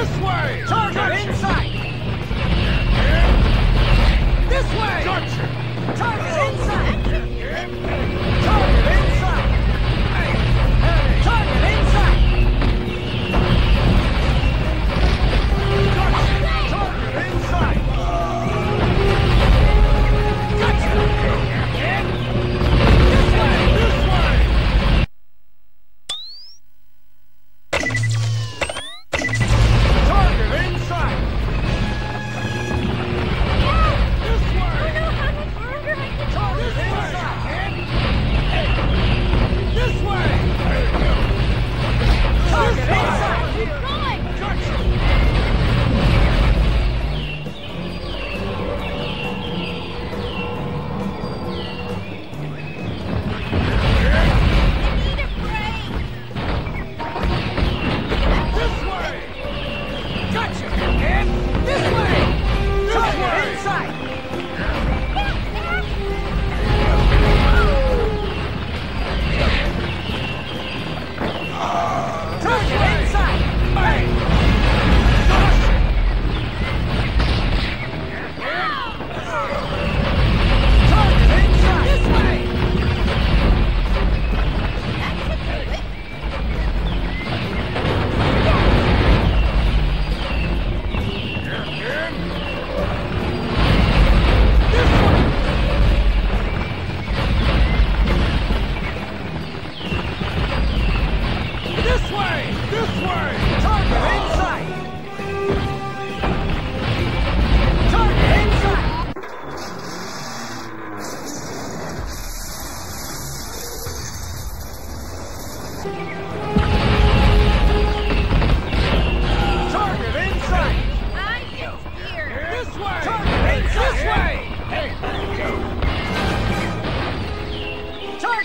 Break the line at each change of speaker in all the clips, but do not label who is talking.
This way! Target gotcha. inside! This way! Gotcha! Target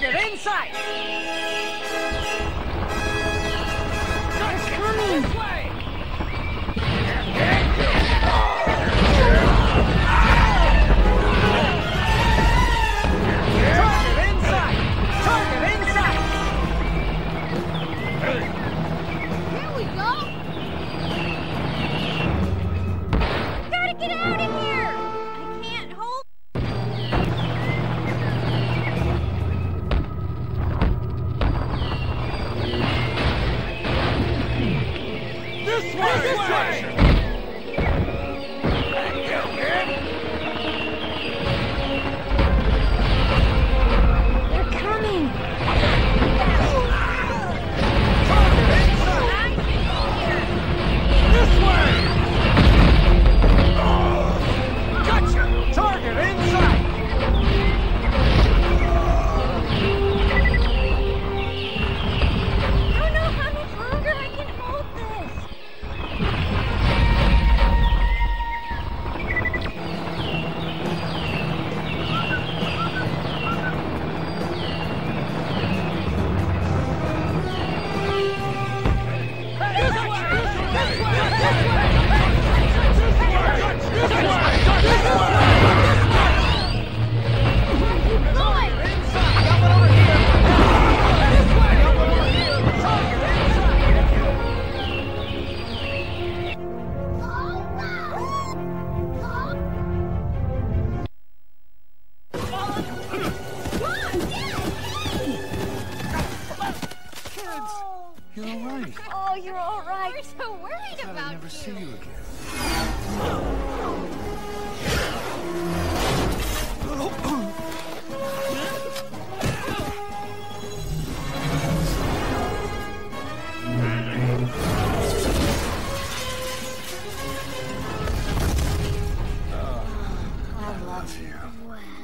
Get
inside!
loves
you.
Wow.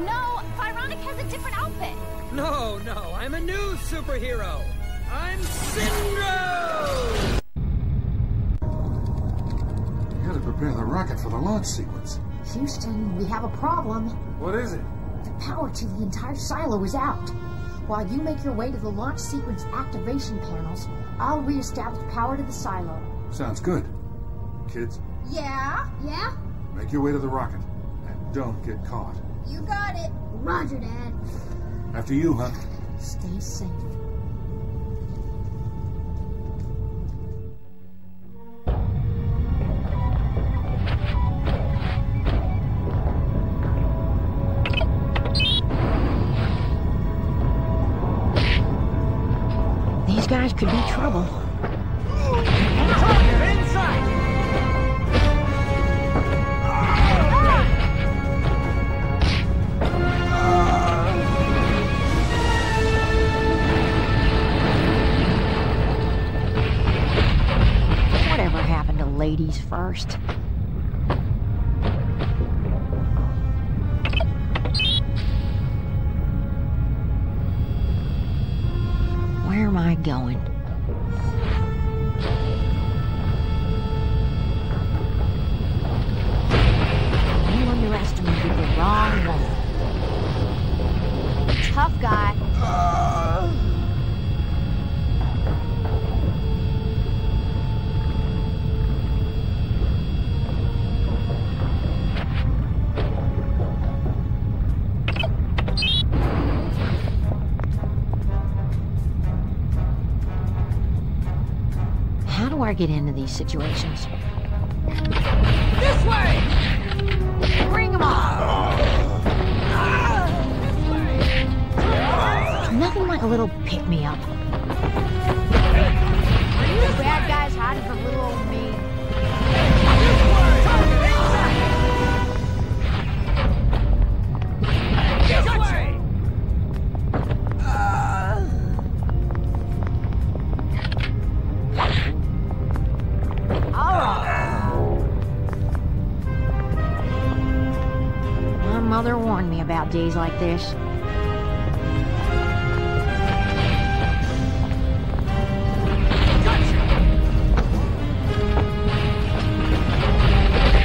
No, Byronic
has a
different
outfit.
no, no, I'm a new superhero. I'm Syndrome!
You gotta prepare the rocket for the launch sequence.
Houston, we have a problem.
What is it?
The power to the entire silo is out. While you make your way to the launch sequence activation panels, I'll reestablish power to the silo.
Sounds good. Kids,
Yeah? Yeah?
make your way to the rocket. And don't get caught.
You got it. Roger, Dad.
After you, huh?
Stay safe. These guys could be trouble. Ladies first? Get into these situations?
This way!
Bring them on! Nothing like a little pick-me-up.
The bad guys hiding from little old
days like this.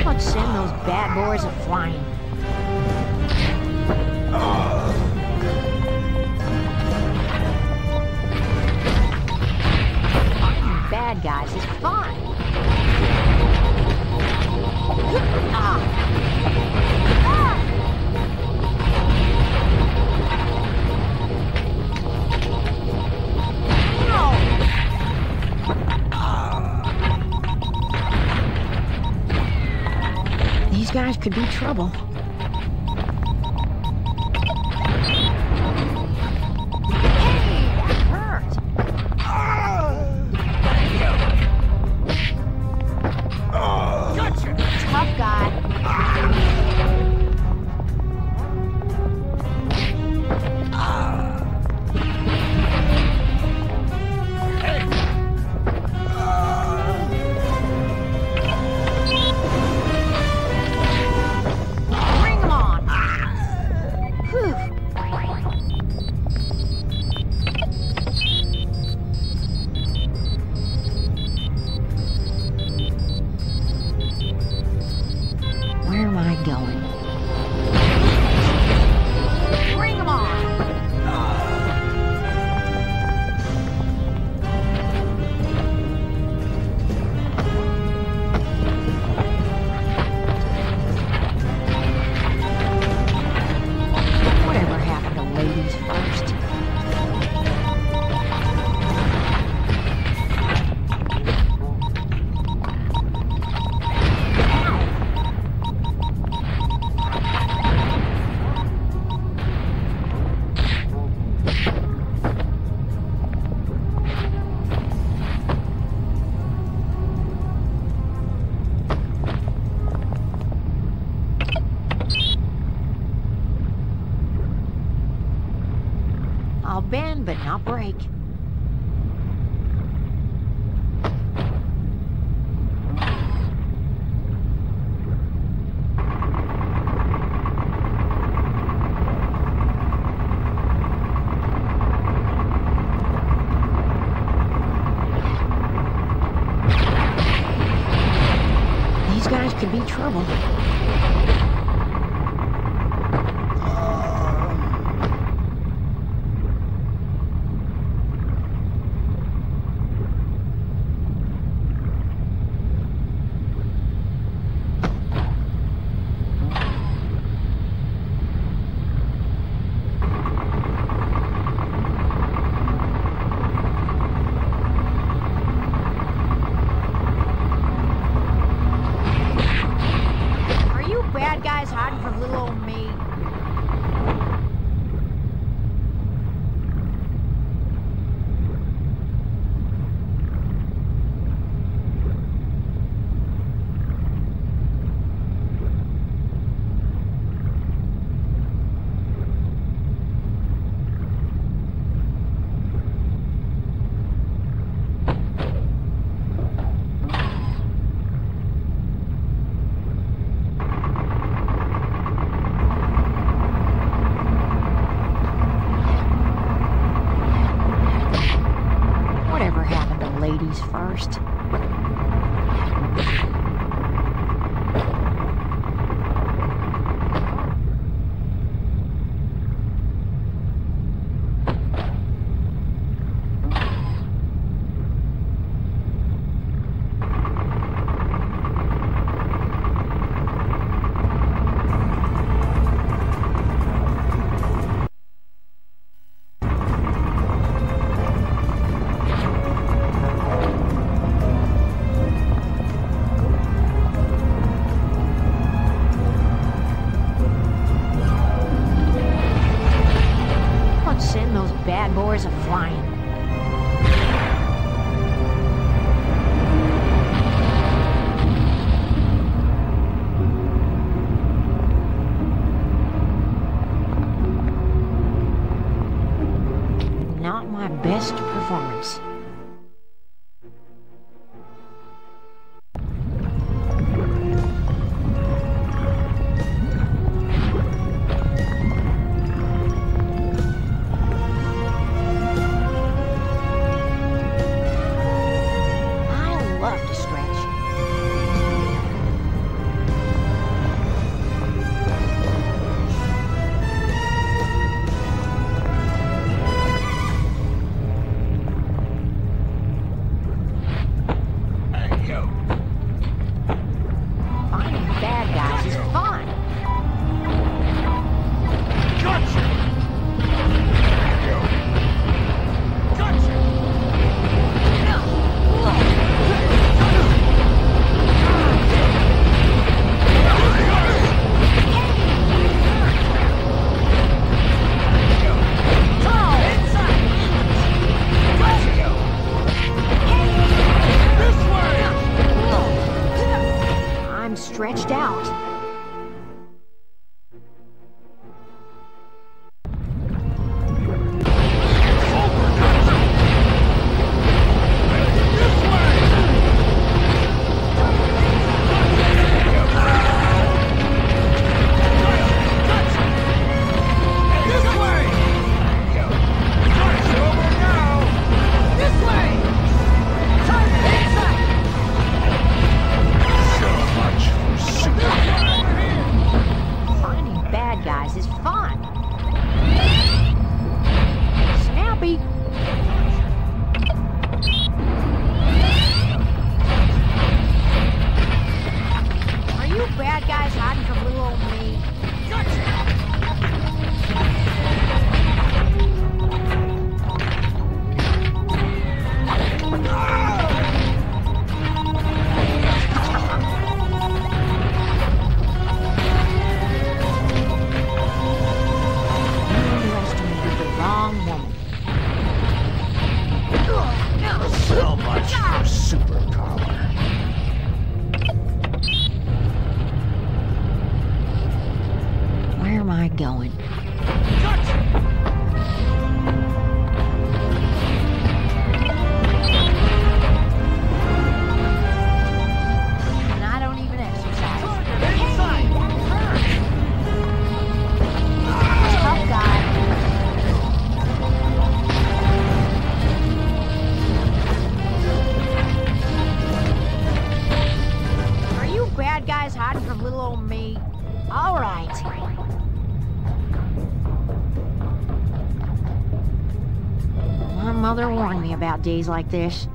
Let's send those bad boys a flying. Fighting bad guys is fun. Could be trouble. Trouble. Performance. About days like this.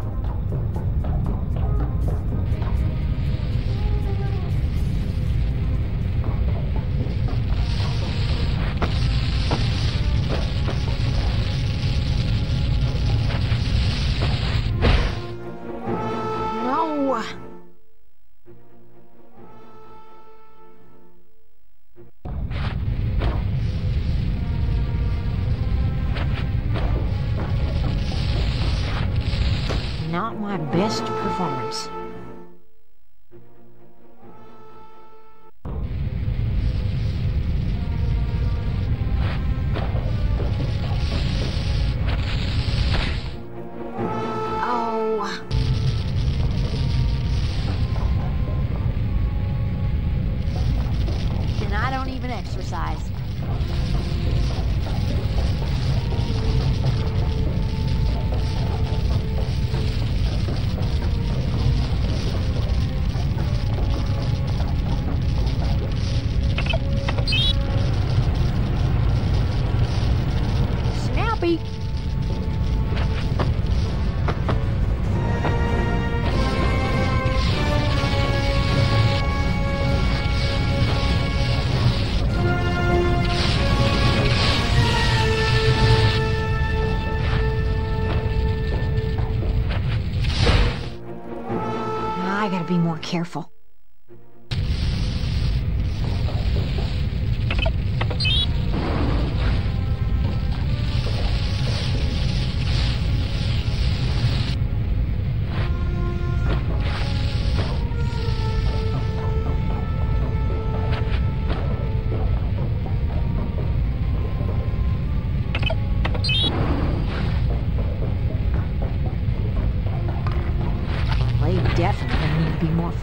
Not my best performance. I gotta be more careful.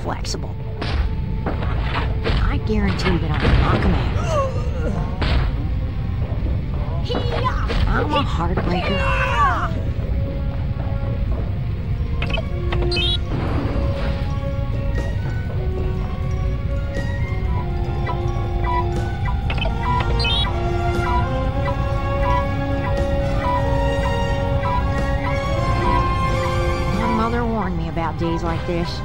Flexible. I guarantee that I'll knock them out. I'm a heartbreaker. My mother warned me about days like this.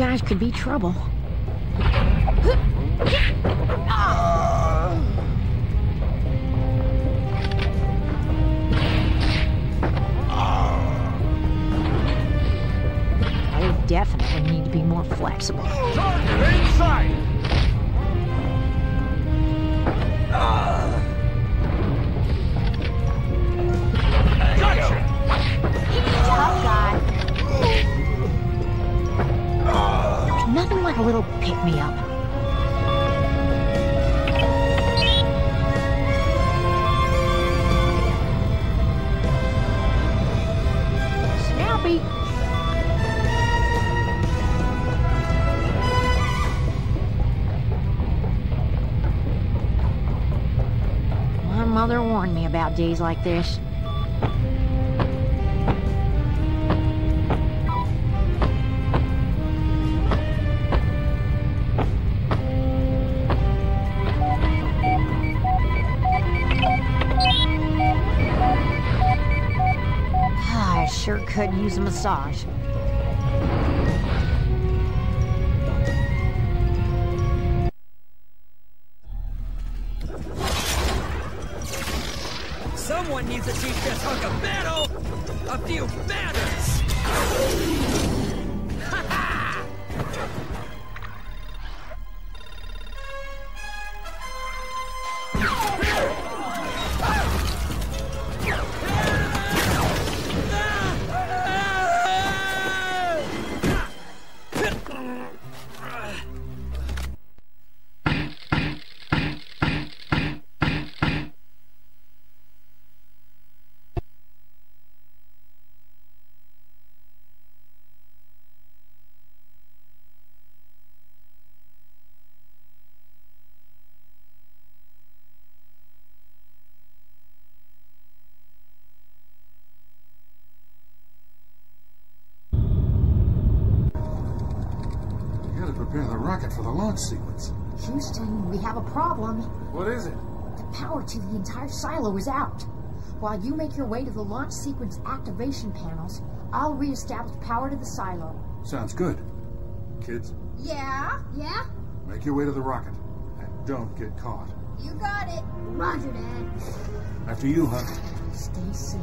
Guys could be trouble. They definitely need to be more flexible.
Target in
a little pick me up. Snappy. My mother warned me about days like this. Could use a massage.
Someone needs to teach this hunk of metal a few manners!
rocket for the launch sequence.
Houston, we have a problem.
What is it?
The power to the entire silo is out. While you make your way to the launch sequence activation panels, I'll reestablish power to the silo.
Sounds good. Kids,
Yeah?
Yeah?
make your way to the rocket. And don't get caught.
You got it.
Roger, Dad.
After you, Huck.
Stay safe.